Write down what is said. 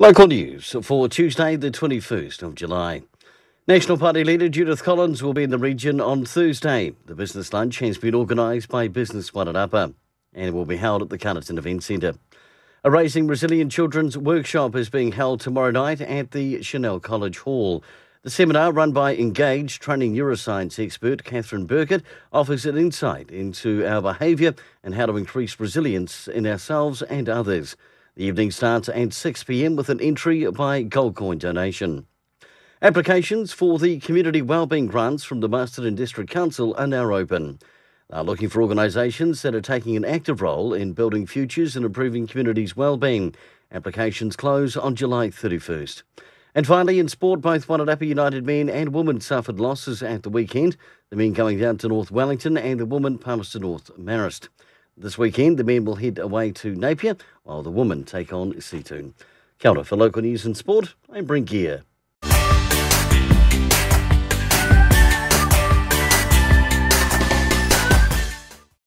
Local news for Tuesday, the 21st of July. National Party leader Judith Collins will be in the region on Thursday. The business lunch has been organised by Business Wairarapa and Upper and will be held at the Carterton Event Centre. A Raising Resilient Children's workshop is being held tomorrow night at the Chanel College Hall. The seminar, run by Engage training neuroscience expert Catherine Burkett, offers an insight into our behaviour and how to increase resilience in ourselves and others. The evening starts at 6 pm with an entry by gold coin donation. Applications for the Community Wellbeing Grants from the Masterton District Council are now open. They're looking for organisations that are taking an active role in building futures and improving communities' wellbeing. Applications close on July 31st. And finally, in sport, both Wairarapa United men and women suffered losses at the weekend. The men going down to North Wellington and the women Palmerston North Marist. This weekend, the men will head away to Napier, while the women take on Seatoun. Kia ora for local news and sport, I'm Brent Gare.